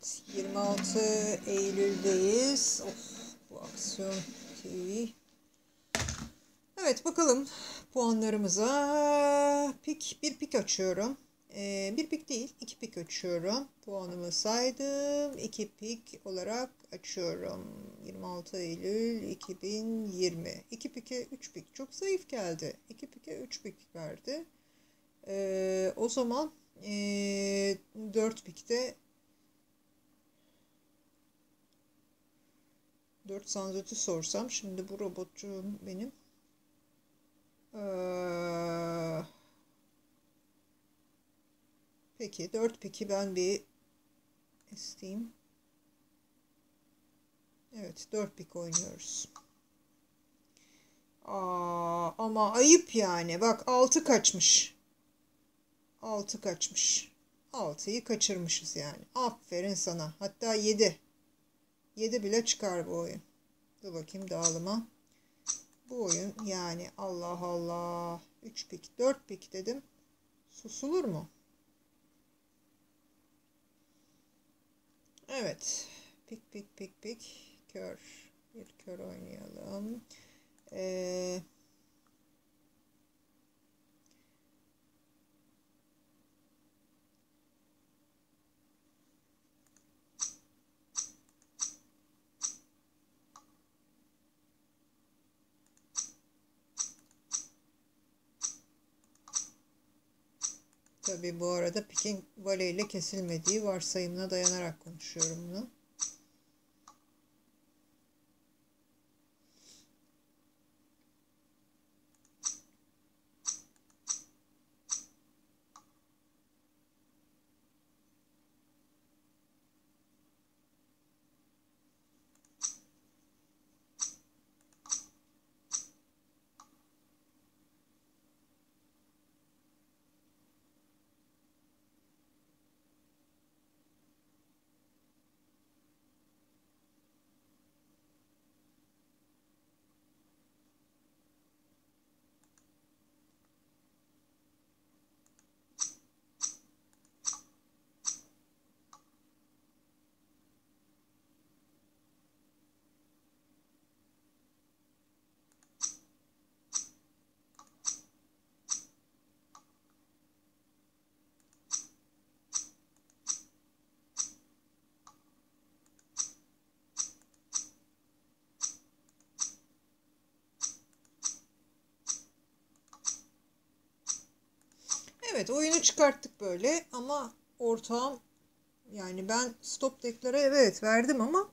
Evet 26 Eylül'deyiz. Of bu aksiyon TV. Evet bakalım puanlarımıza. Pik bir pik açıyorum. Ee, bir pik değil iki pik açıyorum. Puanımı saydım. iki pik olarak açıyorum. 26 Eylül 2020. 2 pike 3 pik çok zayıf geldi. 2 pike 3 pik verdi. Ee, o zaman ee, 4 pikte 4 sanzötü sorsam şimdi bu robotçuğum benim. Ee, peki 4 peki ben bir isteyeyim. Evet 4 pik oynuyoruz. Aa, ama ayıp yani. Bak 6 kaçmış. 6 kaçmış. 6'yı kaçırmışız yani. Aferin sana. Hatta 7 7 bile çıkar bu oyun. Dur bakayım dağılıma. Bu oyun yani Allah Allah. 3 pik 4 pik dedim. Susulur mu? Evet. Pik pik pik pik. Kör. Bir kör oynayalım. Eee Tabi bu arada pikin valeyle kesilmediği varsayımına dayanarak konuşuyorum bunu. Evet oyunu çıkarttık böyle ama ortağım yani ben stop deklare evet verdim ama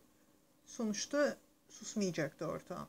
sonuçta susmayacaktı ortağım.